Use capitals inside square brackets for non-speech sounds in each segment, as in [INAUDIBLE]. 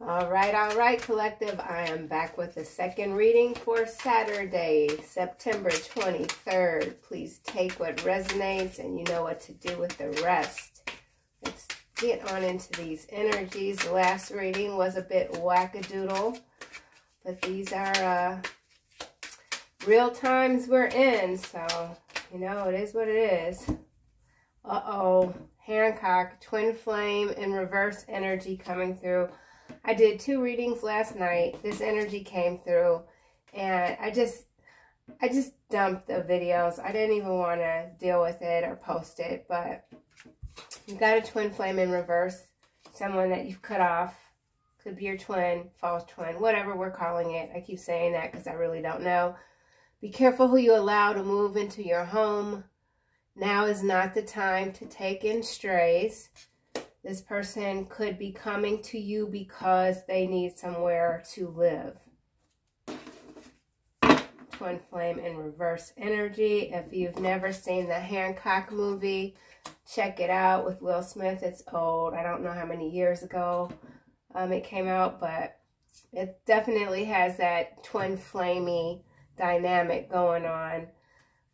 All right, all right, collective. I am back with the second reading for Saturday, September 23rd. Please take what resonates and you know what to do with the rest. Let's get on into these energies. The last reading was a bit wackadoodle, but these are uh, real times we're in. So, you know, it is what it is. Uh-oh, Hancock, twin flame and reverse energy coming through. I did two readings last night. This energy came through and I just I just dumped the videos. I didn't even want to deal with it or post it, but you got a twin flame in reverse, someone that you've cut off. Could be your twin, false twin, whatever we're calling it. I keep saying that because I really don't know. Be careful who you allow to move into your home. Now is not the time to take in strays. This person could be coming to you because they need somewhere to live. Twin flame in reverse energy. If you've never seen the Hancock movie, check it out with Will Smith. It's old. I don't know how many years ago um, it came out, but it definitely has that twin flamey dynamic going on.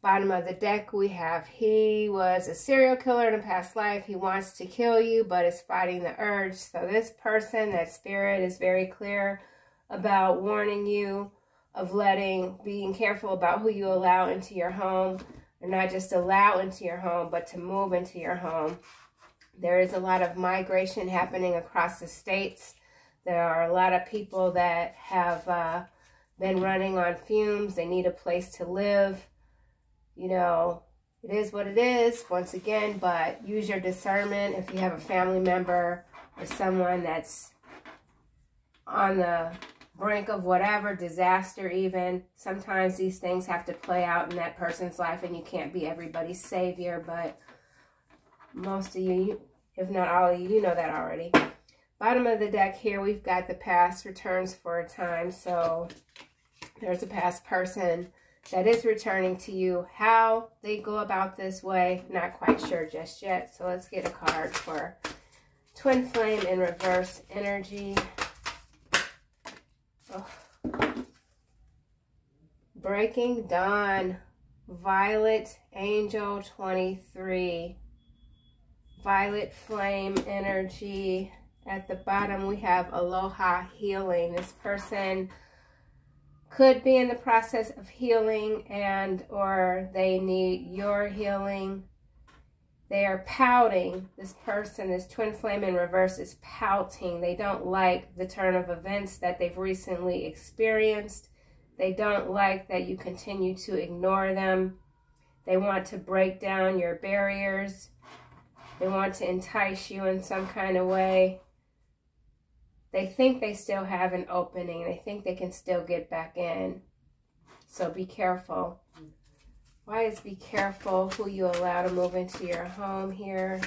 Bottom of the deck, we have he was a serial killer in a past life. He wants to kill you, but is fighting the urge. So this person, that spirit, is very clear about warning you of letting, being careful about who you allow into your home. And not just allow into your home, but to move into your home. There is a lot of migration happening across the states. There are a lot of people that have uh, been running on fumes. They need a place to live you know, it is what it is, once again, but use your discernment if you have a family member or someone that's on the brink of whatever, disaster even. Sometimes these things have to play out in that person's life and you can't be everybody's savior, but most of you, if not all of you, you know that already. Bottom of the deck here, we've got the past returns for a time. So there's a past person that is returning to you. How they go about this way, not quite sure just yet. So let's get a card for Twin Flame in reverse energy. Oh. Breaking Dawn, Violet Angel 23. Violet Flame energy. At the bottom, we have Aloha Healing. This person could be in the process of healing and or they need your healing. They are pouting. This person, this twin flame in reverse is pouting. They don't like the turn of events that they've recently experienced. They don't like that you continue to ignore them. They want to break down your barriers. They want to entice you in some kind of way they think they still have an opening. They think they can still get back in. So be careful. Why is be careful who you allow to move into your home here.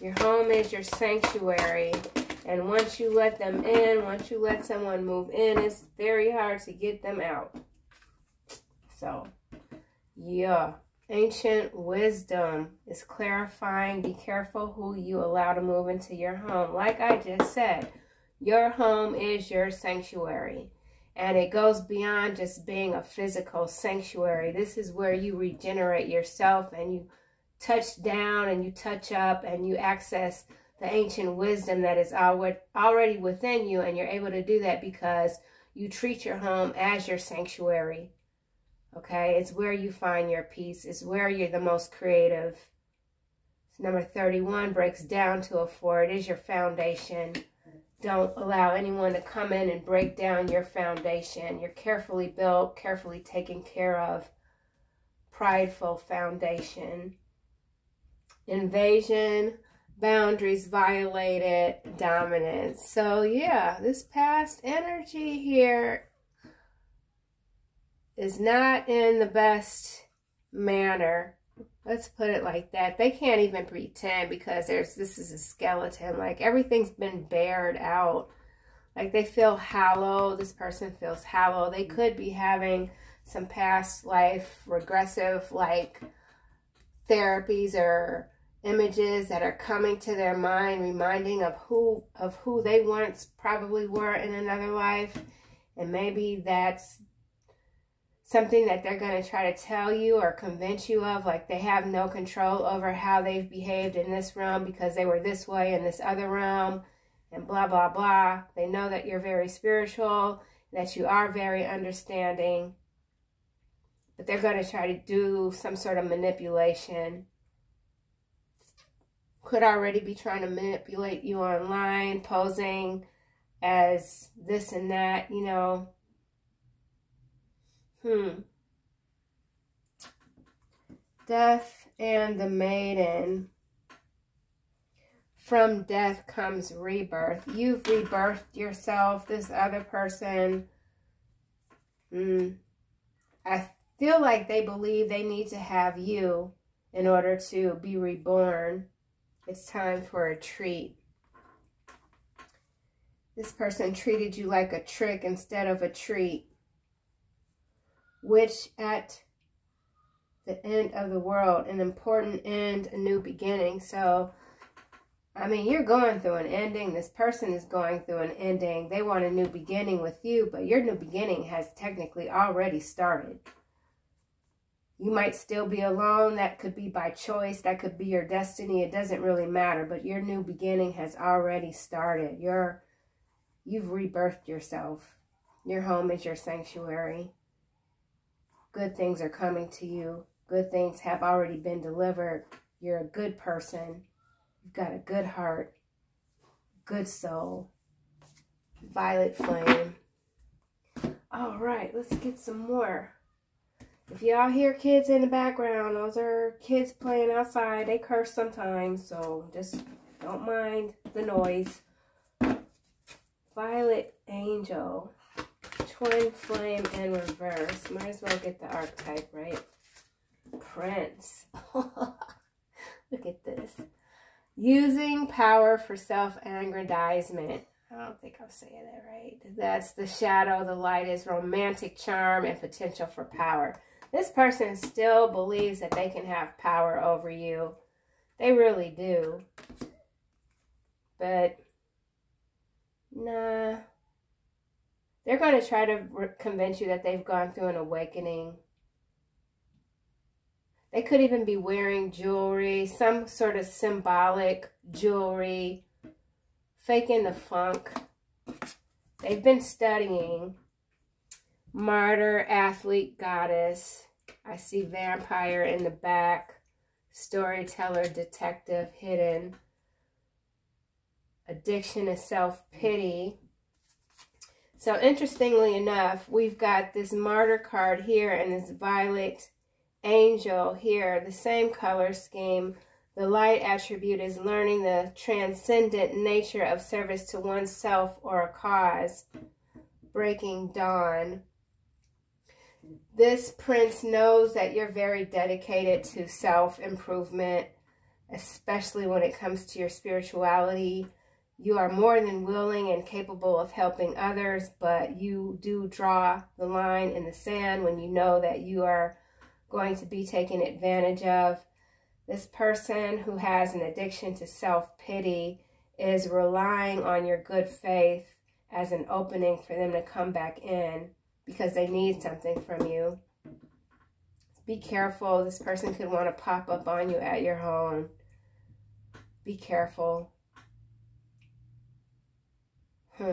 Your home is your sanctuary. And once you let them in, once you let someone move in, it's very hard to get them out. So, yeah. Ancient wisdom is clarifying. Be careful who you allow to move into your home. Like I just said, your home is your sanctuary. And it goes beyond just being a physical sanctuary. This is where you regenerate yourself and you touch down and you touch up and you access the ancient wisdom that is already within you. And you're able to do that because you treat your home as your sanctuary. Okay, it's where you find your peace. It's where you're the most creative. Number 31 breaks down to a four. It is your foundation. Don't allow anyone to come in and break down your foundation. You're carefully built, carefully taken care of. Prideful foundation. Invasion, boundaries violated, dominance. So yeah, this past energy here is not in the best manner. Let's put it like that. They can't even pretend because there's this is a skeleton. Like everything's been bared out. Like they feel hollow. This person feels hollow. They could be having some past life regressive like therapies or images that are coming to their mind, reminding of who of who they once probably were in another life. And maybe that's something that they're going to try to tell you or convince you of, like they have no control over how they've behaved in this realm because they were this way in this other realm, and blah, blah, blah. They know that you're very spiritual, that you are very understanding, but they're going to try to do some sort of manipulation. Could already be trying to manipulate you online, posing as this and that, you know Hmm. Death and the maiden. From death comes rebirth. You've rebirthed yourself, this other person. Hmm. I feel like they believe they need to have you in order to be reborn. It's time for a treat. This person treated you like a trick instead of a treat which at the end of the world, an important end, a new beginning. So, I mean, you're going through an ending. This person is going through an ending. They want a new beginning with you, but your new beginning has technically already started. You might still be alone. That could be by choice. That could be your destiny. It doesn't really matter, but your new beginning has already started. You're, you've rebirthed yourself. Your home is your sanctuary. Good things are coming to you. Good things have already been delivered. You're a good person. You've got a good heart, good soul. Violet flame. All right, let's get some more. If y'all hear kids in the background, those are kids playing outside. They curse sometimes, so just don't mind the noise. Violet Angel twin flame in reverse. Might as well get the archetype, right? Prince. [LAUGHS] Look at this. Using power for self-aggrandizement. I don't think I'm saying that right. That's the shadow. The light is romantic charm and potential for power. This person still believes that they can have power over you. They really do. But, nah, they're going to try to convince you that they've gone through an awakening. They could even be wearing jewelry, some sort of symbolic jewelry, faking the funk. They've been studying martyr, athlete, goddess. I see vampire in the back, storyteller, detective, hidden. Addiction is self-pity. So interestingly enough, we've got this martyr card here and this violet angel here, the same color scheme. The light attribute is learning the transcendent nature of service to oneself or a cause. Breaking dawn. This prince knows that you're very dedicated to self-improvement, especially when it comes to your spirituality you are more than willing and capable of helping others, but you do draw the line in the sand when you know that you are going to be taken advantage of. This person who has an addiction to self-pity is relying on your good faith as an opening for them to come back in because they need something from you. Be careful. This person could want to pop up on you at your home. Be careful. Hmm.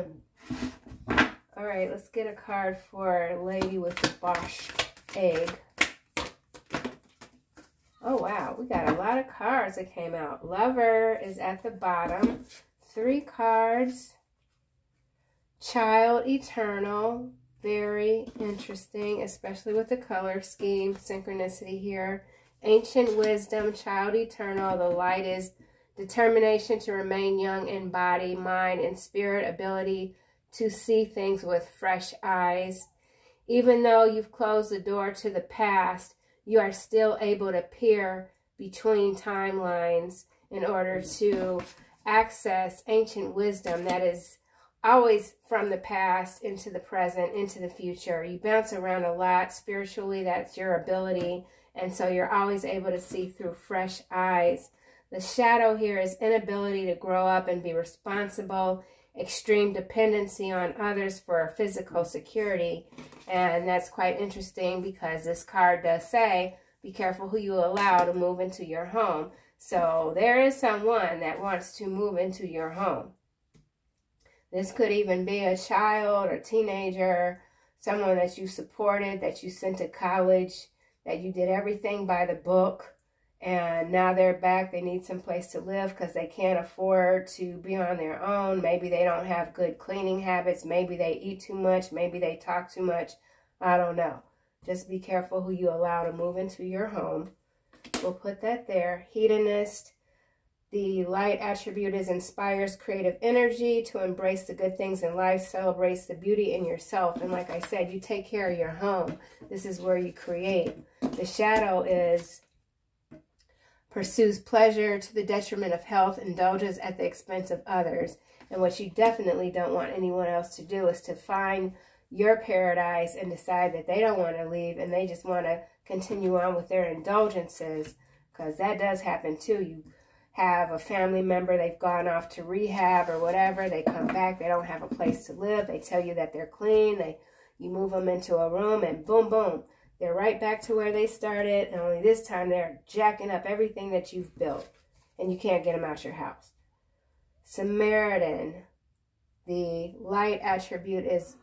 All right, let's get a card for Lady with the Bosch egg. Oh, wow. We got a lot of cards that came out. Lover is at the bottom. Three cards. Child Eternal. Very interesting, especially with the color scheme, synchronicity here. Ancient Wisdom, Child Eternal. The light is determination to remain young in body, mind, and spirit, ability to see things with fresh eyes. Even though you've closed the door to the past, you are still able to peer between timelines in order to access ancient wisdom that is always from the past into the present, into the future. You bounce around a lot spiritually, that's your ability. And so you're always able to see through fresh eyes The shadow here is inability to grow up and be responsible, extreme dependency on others for physical security. And that's quite interesting because this card does say, be careful who you allow to move into your home. So there is someone that wants to move into your home. This could even be a child or teenager, someone that you supported, that you sent to college, that you did everything by the book, and now they're back. They need some place to live because they can't afford to be on their own. Maybe they don't have good cleaning habits. Maybe they eat too much. Maybe they talk too much. I don't know. Just be careful who you allow to move into your home. We'll put that there. Hedonist, the light attribute is inspires creative energy to embrace the good things in life, celebrates the beauty in yourself. And like I said, you take care of your home. This is where you create. The shadow is pursues pleasure to the detriment of health, indulges at the expense of others. And what you definitely don't want anyone else to do is to find your paradise and decide that they don't want to leave and they just want to continue on with their indulgences because that does happen too. You have a family member, they've gone off to rehab or whatever, they come back, they don't have a place to live, they tell you that they're clean, they you move them into a room and boom, boom, they're right back to where they started, and only this time they're jacking up everything that you've built, and you can't get them out your house. Samaritan, the light attribute is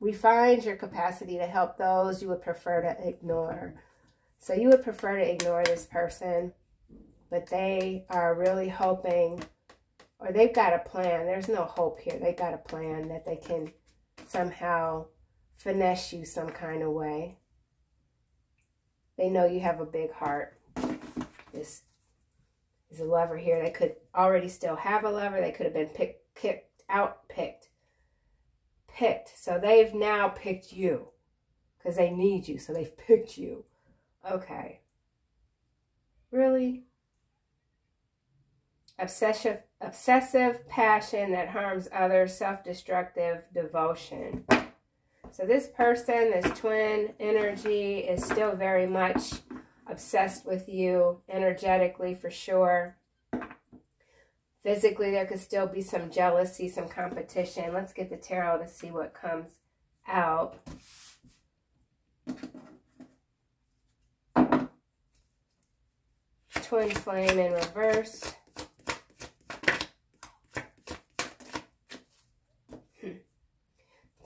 refines your capacity to help those you would prefer to ignore. So you would prefer to ignore this person but they are really hoping, or they've got a plan. There's no hope here. They've got a plan that they can somehow finesse you some kind of way. They know you have a big heart. This is a lover here. They could already still have a lover. They could have been picked, kicked out, picked. Picked. So they've now picked you because they need you. So they've picked you. Okay. Really? obsessive, obsessive passion that harms others, self-destructive devotion. So this person, this twin energy is still very much obsessed with you energetically for sure. Physically, there could still be some jealousy, some competition. Let's get the tarot to see what comes out. Twin flame in reverse.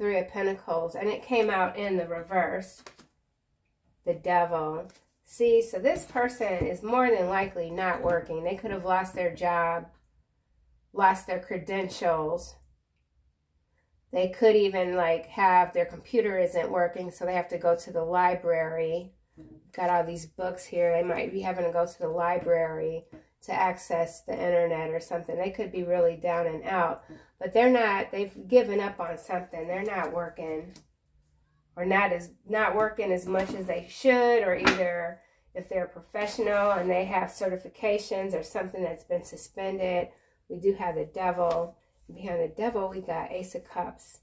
Three of Pentacles, and it came out in the reverse, the devil. See, so this person is more than likely not working. They could have lost their job, lost their credentials. They could even like have their computer isn't working, so they have to go to the library. Got all these books here. They might be having to go to the library to access the internet or something. They could be really down and out, but they're not, they've given up on something. They're not working or not as not working as much as they should or either if they're professional and they have certifications or something that's been suspended. We do have the devil. Behind the devil, we got Ace of Cups,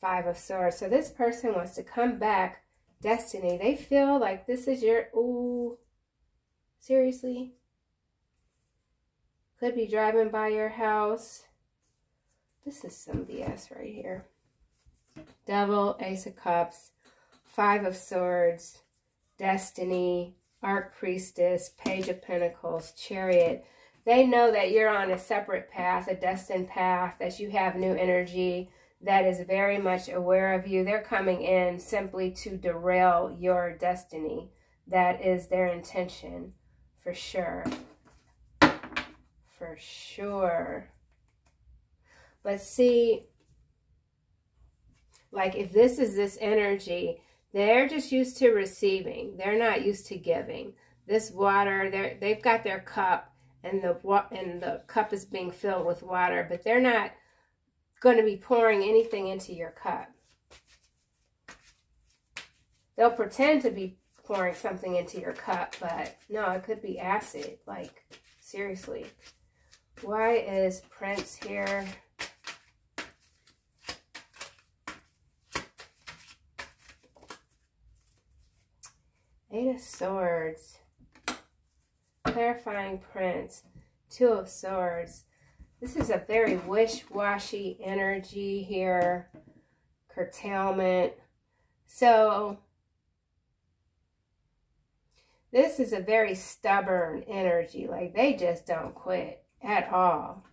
Five of Swords. So this person wants to come back, destiny. They feel like this is your, ooh, seriously? Could be driving by your house. This is some BS right here. Devil, Ace of Cups, Five of Swords, Destiny, Arc Priestess, Page of Pentacles, Chariot. They know that you're on a separate path, a destined path, that you have new energy that is very much aware of you. They're coming in simply to derail your destiny. That is their intention, for sure for sure. But see, like if this is this energy, they're just used to receiving. They're not used to giving. This water, they're, they've got their cup and the, and the cup is being filled with water, but they're not going to be pouring anything into your cup. They'll pretend to be pouring something into your cup, but no, it could be acid. Like, seriously. Why is Prince here? Eight of Swords. Clarifying Prince. Two of Swords. This is a very wish-washy energy here. Curtailment. So, this is a very stubborn energy. Like, they just don't quit at all.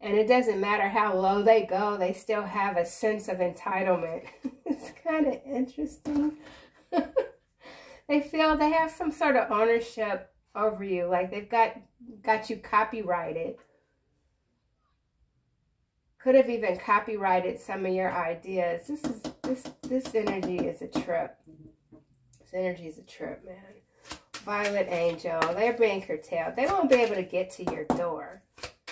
And it doesn't matter how low they go, they still have a sense of entitlement. [LAUGHS] it's kind of interesting. [LAUGHS] they feel they have some sort of ownership over you. Like they've got got you copyrighted. Could have even copyrighted some of your ideas. This is this this energy is a trip. This energy is a trip, man. Violet Angel, they're being curtailed. They won't be able to get to your door.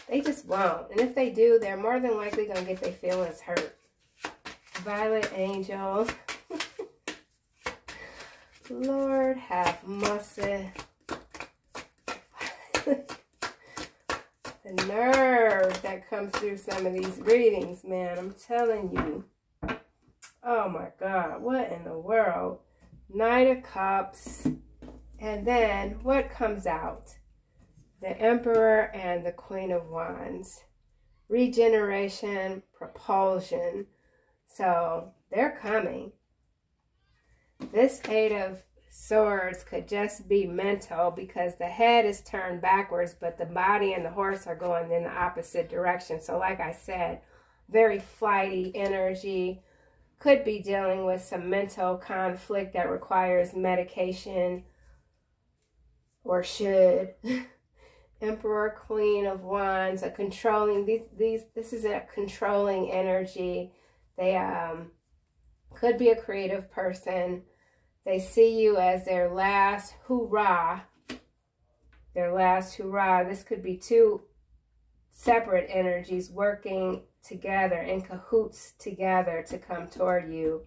They just won't. And if they do, they're more than likely going to get their feelings hurt. Violet Angel. [LAUGHS] Lord have mercy. [LAUGHS] the nerve that comes through some of these readings, man. I'm telling you. Oh my God. What in the world? Knight of Cups. And then what comes out? the Emperor and the Queen of Wands. Regeneration, propulsion. So they're coming. This Eight of Swords could just be mental because the head is turned backwards, but the body and the horse are going in the opposite direction. So like I said, very flighty energy. Could be dealing with some mental conflict that requires medication or should. [LAUGHS] Emperor, Queen of Wands, a controlling, these, these, this is a controlling energy. They um, could be a creative person. They see you as their last hoorah. Their last hoorah. This could be two separate energies working together, in cahoots together to come toward you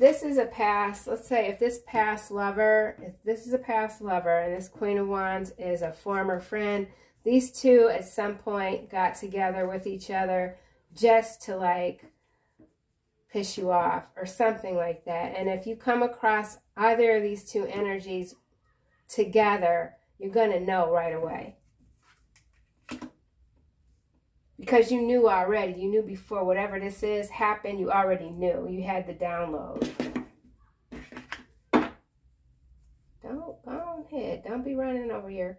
this is a past, let's say if this past lover, if this is a past lover and this Queen of Wands is a former friend, these two at some point got together with each other just to like piss you off or something like that. And if you come across either of these two energies together, you're going to know right away because you knew already. You knew before whatever this is happened. You already knew. You had the download. Don't go ahead. Don't be running over here.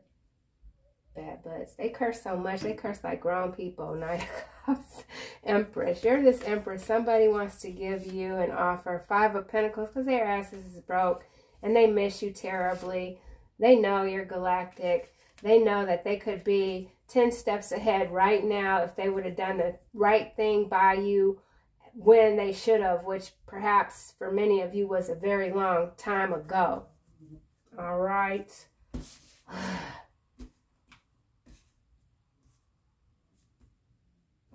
Bad butts. They curse so much. They curse like grown people. [LAUGHS] Nine Cups. Empress. You're this Empress. Somebody wants to give you an offer. Five of Pentacles because their asses is broke and they miss you terribly. They know you're galactic. They know that they could be 10 steps ahead right now if they would have done the right thing by you when they should have, which perhaps for many of you was a very long time ago. All right. [SIGHS]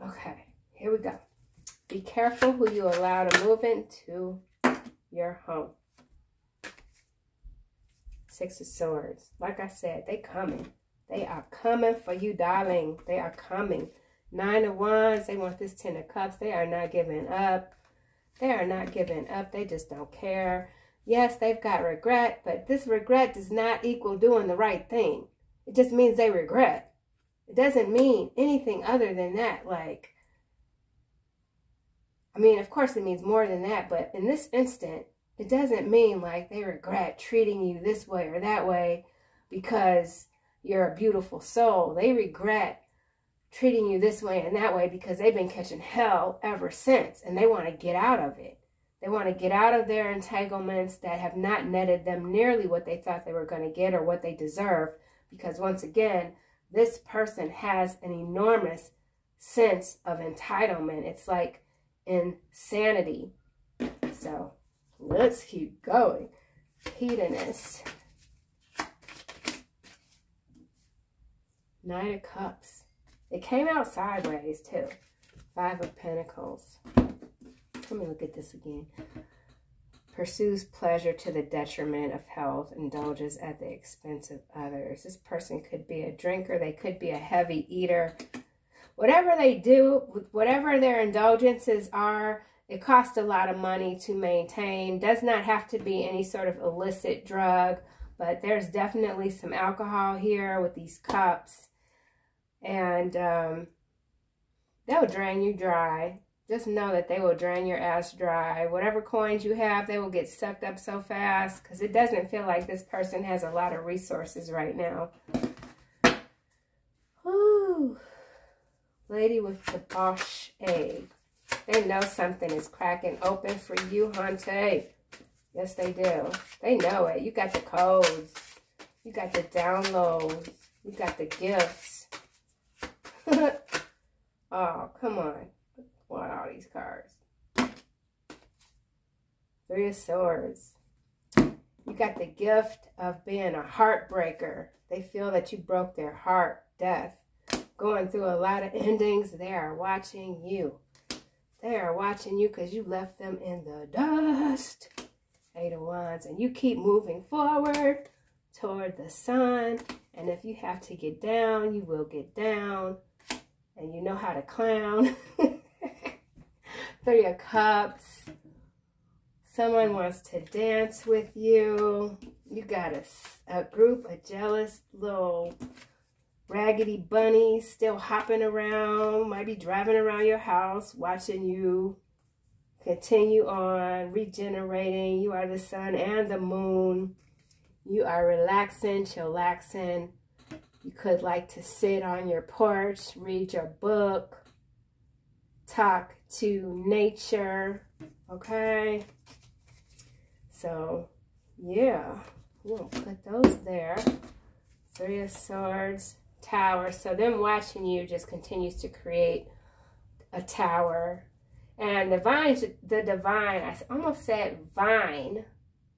Okay, here we go. Be careful who you allow to move into your home. Six of Swords. Like I said, they coming. They are coming for you, darling. They are coming. Nine of Wands, they want this Ten of Cups. They are not giving up. They are not giving up. They just don't care. Yes, they've got regret, but this regret does not equal doing the right thing. It just means they regret. It doesn't mean anything other than that. Like, I mean, of course it means more than that, but in this instant, it doesn't mean like they regret treating you this way or that way because you're a beautiful soul. They regret treating you this way and that way because they've been catching hell ever since and they want to get out of it. They want to get out of their entanglements that have not netted them nearly what they thought they were going to get or what they deserve because once again, this person has an enormous sense of entitlement. It's like insanity. So let's keep going. Hedonist. Nine of Cups. It came out sideways, too. Five of Pentacles. Let me look at this again. Pursues pleasure to the detriment of health, indulges at the expense of others. This person could be a drinker. They could be a heavy eater. Whatever they do, whatever their indulgences are, it costs a lot of money to maintain. Does not have to be any sort of illicit drug But there's definitely some alcohol here with these cups. And um, they'll drain you dry. Just know that they will drain your ass dry. Whatever coins you have, they will get sucked up so fast because it doesn't feel like this person has a lot of resources right now. Whew. Lady with the Bosch egg. They know something is cracking open for you, Hunte. Yes, they do. They know it. You got the codes. You got the downloads. You got the gifts. [LAUGHS] oh, come on. Want all these cards. Three of Swords. You got the gift of being a heartbreaker. They feel that you broke their heart. Death. Going through a lot of endings. They are watching you. They are watching you because you left them in the dust. Eight of Wands. And you keep moving forward toward the sun. And if you have to get down, you will get down. And you know how to clown. [LAUGHS] Three of Cups. Someone wants to dance with you. You got a, a group of jealous little raggedy bunnies still hopping around. Might be driving around your house, watching you continue on, regenerating. You are the sun and the moon. You are relaxing, chillaxing. You could like to sit on your porch, read your book, talk to nature, okay? So, yeah, we'll put those there. Three of Swords, Tower. So them watching you just continues to create a tower. And the vine, the divine, I almost said vine.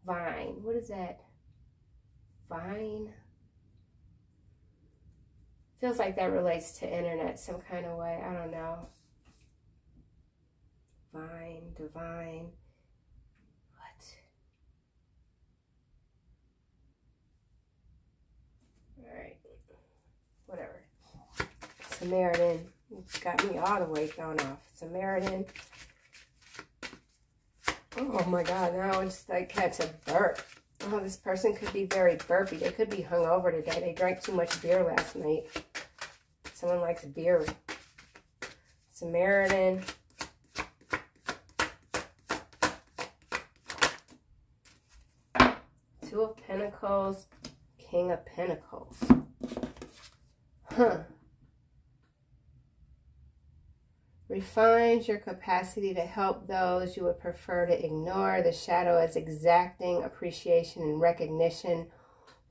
Vine. What is that? Vine? Feels like that relates to internet some kind of way. I don't know. Vine, divine. What? Alright. Whatever. Samaritan. It's got me all the way thrown off. Samaritan. Oh my god, now it's like catch a burp. Oh, this person could be very burpy. They could be hungover today. They drank too much beer last night. Someone likes beer. Samaritan. Two of Pentacles. King of Pentacles. Huh. Refines your capacity to help those you would prefer to ignore. The shadow is exacting appreciation and recognition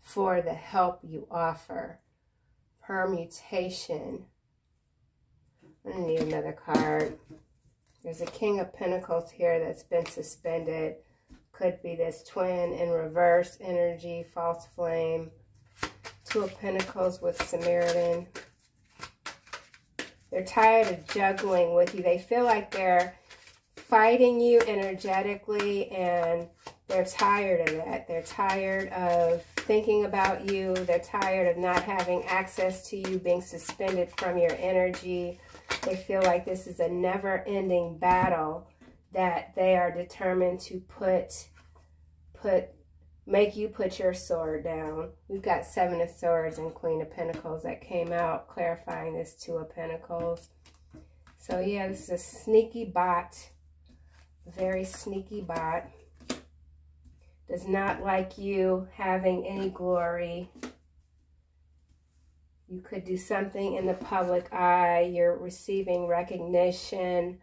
for the help you offer. Permutation. I need another card. There's a King of Pentacles here that's been suspended. Could be this twin in reverse energy, false flame. Two of Pentacles with Samaritan. They're tired of juggling with you. They feel like they're fighting you energetically and they're tired of that. They're tired of thinking about you. They're tired of not having access to you, being suspended from your energy. They feel like this is a never-ending battle that they are determined to put put make you put your sword down. We've got Seven of Swords and Queen of Pentacles that came out, clarifying this Two of Pentacles. So yeah, this is a sneaky bot. Very sneaky bot. Does not like you having any glory. You could do something in the public eye. You're receiving recognition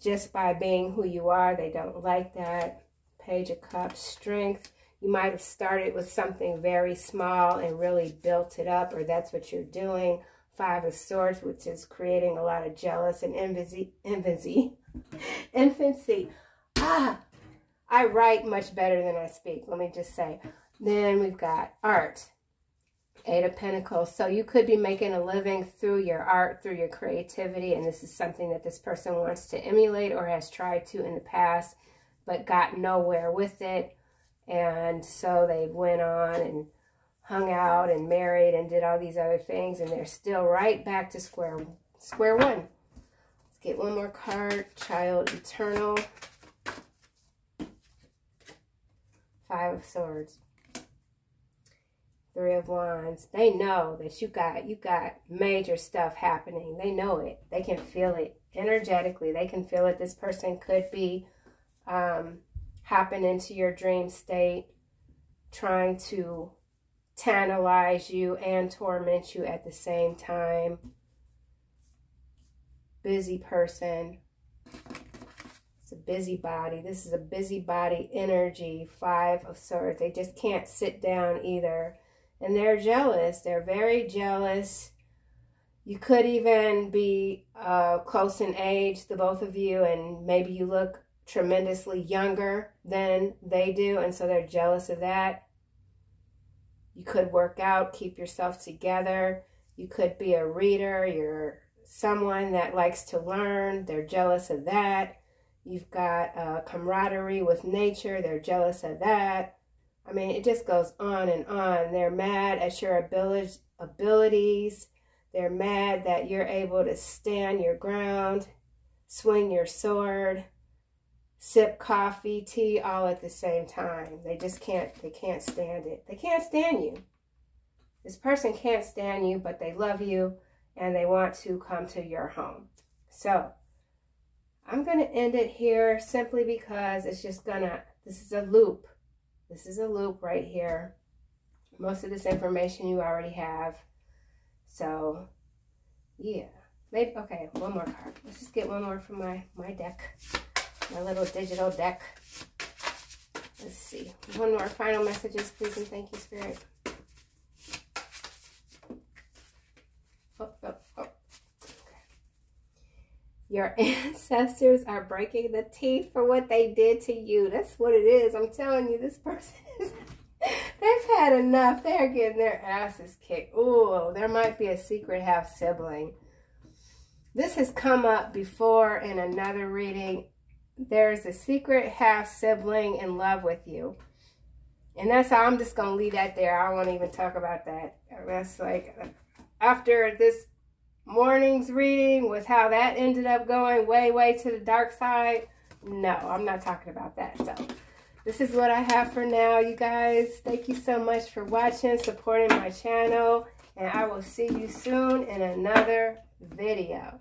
just by being who you are. They don't like that. Page of Cups, strength. You might have started with something very small and really built it up, or that's what you're doing. Five of Swords, which is creating a lot of jealous and infancy. Infancy. [LAUGHS] infancy. Ah, I write much better than I speak, let me just say. Then we've got art. Eight of Pentacles. So you could be making a living through your art, through your creativity, and this is something that this person wants to emulate or has tried to in the past but got nowhere with it. And so they went on and hung out and married and did all these other things. And they're still right back to square, square one. Let's get one more card. Child Eternal. Five of Swords. Three of Wands. They know that you got you got major stuff happening. They know it. They can feel it energetically. They can feel it. This person could be um, hopping into your dream state, trying to tantalize you and torment you at the same time. Busy person. It's a busybody. This is a busybody energy. Five of Swords. They just can't sit down either. And they're jealous. They're very jealous. You could even be uh, close in age, the both of you, and maybe you look tremendously younger than they do, and so they're jealous of that. You could work out, keep yourself together. You could be a reader. You're someone that likes to learn. They're jealous of that. You've got uh, camaraderie with nature. They're jealous of that. I mean, it just goes on and on. They're mad at your abilities. They're mad that you're able to stand your ground, swing your sword, sip coffee, tea all at the same time. They just can't, they can't stand it. They can't stand you. This person can't stand you, but they love you and they want to come to your home. So I'm going to end it here simply because it's just going to, this is a loop. This is a loop right here. Most of this information you already have. So, yeah. Maybe, okay, one more card. Let's just get one more from my, my deck my little digital deck. Let's see. One more final messages, please, and thank you, Spirit. Oh, oh, oh. Your [LAUGHS] ancestors are breaking the teeth for what they did to you. That's what it is. I'm telling you, this person is... [LAUGHS] They've had enough. They're getting their asses kicked. Oh, there might be a secret half-sibling. This has come up before in another reading there's a secret half sibling in love with you. And that's how I'm just going to leave that there. I won't even talk about that. That's like, after this morning's reading with how that ended up going way, way to the dark side, no, I'm not talking about that. So, this is what I have for now, you guys. Thank you so much for watching, supporting my channel, and I will see you soon in another video.